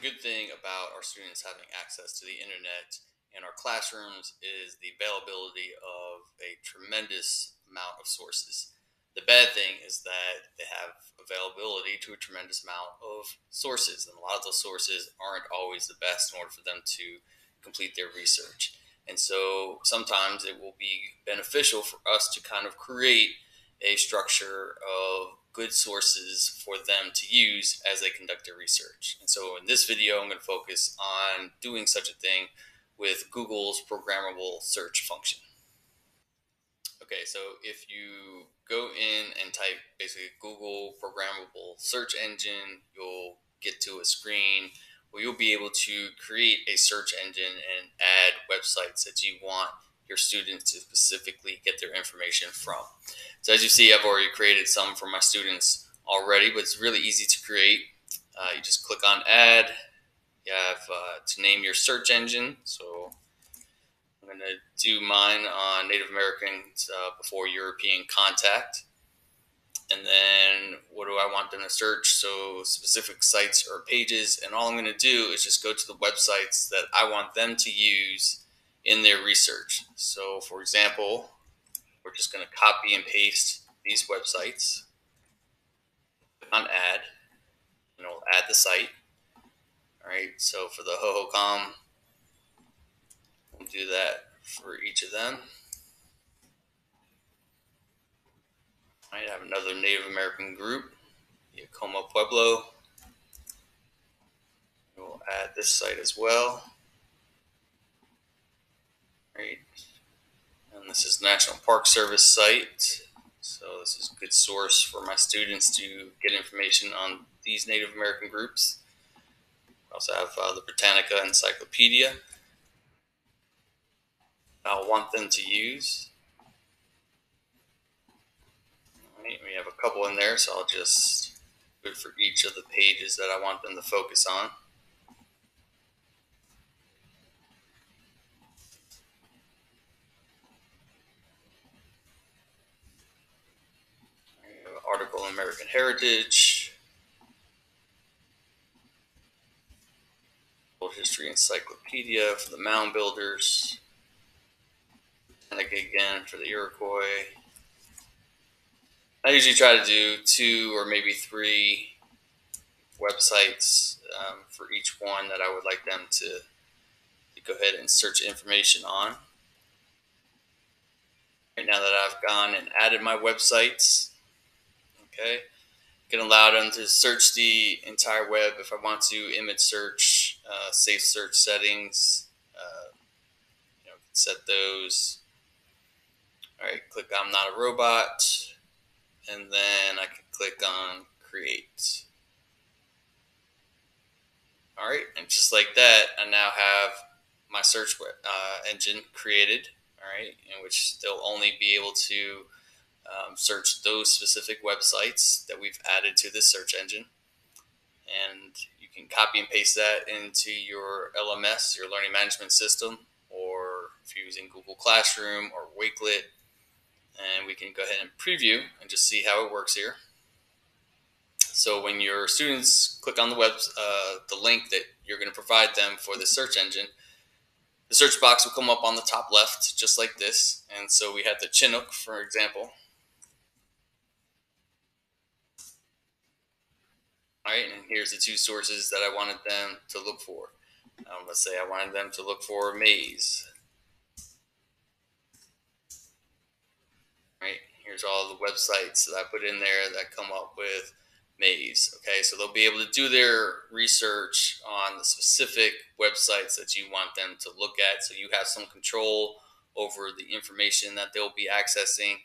good thing about our students having access to the internet in our classrooms is the availability of a tremendous amount of sources. The bad thing is that they have availability to a tremendous amount of sources, and a lot of those sources aren't always the best in order for them to complete their research. And so sometimes it will be beneficial for us to kind of create a structure of good sources for them to use as they conduct their research. And so in this video, I'm going to focus on doing such a thing with Google's programmable search function. Okay, so if you go in and type basically Google programmable search engine, you'll get to a screen where you'll be able to create a search engine and add websites that you want your students to specifically get their information from. So as you see, I've already created some for my students already, but it's really easy to create. Uh, you just click on add. You have uh, to name your search engine. So I'm going to do mine on Native Americans uh, before European contact. And then what do I want them to search? So specific sites or pages. And all I'm going to do is just go to the websites that I want them to use in their research. So for example, we're just going to copy and paste these websites click on add, and we'll add the site. All right, so for the Hohokam, we'll do that for each of them. I have another Native American group, Acoma Pueblo. We'll add this site as well. Right. And this is National Park Service site. So this is a good source for my students to get information on these Native American groups. I also have uh, the Britannica Encyclopedia. I'll want them to use. Right, we have a couple in there, so I'll just do it for each of the pages that I want them to focus on. American Heritage, World History Encyclopedia for the Mound Builders, and again for the Iroquois. I usually try to do two or maybe three websites um, for each one that I would like them to, to go ahead and search information on. Right now that I've gone and added my websites, Okay, can allow them to search the entire web if I want to image search, uh, safe search settings. Uh, you know, set those. All right, click I'm not a robot, and then I can click on create. All right, and just like that, I now have my search uh, engine created. All right, in which they'll only be able to um, search those specific websites that we've added to this search engine. And you can copy and paste that into your LMS, your learning management system, or if you're using Google Classroom or Wakelet. And we can go ahead and preview and just see how it works here. So when your students click on the web, uh, the link that you're going to provide them for the search engine, the search box will come up on the top left, just like this. And so we have the Chinook, for example. Right, and here's the two sources that I wanted them to look for. Um, let's say I wanted them to look for maize. Right, here's all the websites that I put in there that come up with maize. Okay, so they'll be able to do their research on the specific websites that you want them to look at so you have some control over the information that they'll be accessing,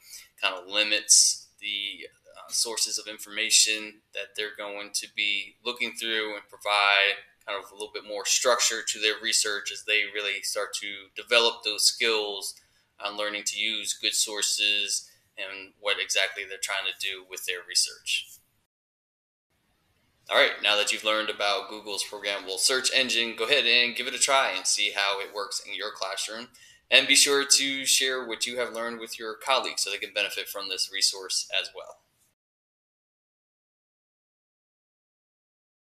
kind of limits the uh, sources of information that they're going to be looking through and provide kind of a little bit more structure to their research as they really start to develop those skills on learning to use good sources and what exactly they're trying to do with their research. All right, now that you've learned about Google's programmable search engine, go ahead and give it a try and see how it works in your classroom. And be sure to share what you have learned with your colleagues so they can benefit from this resource as well.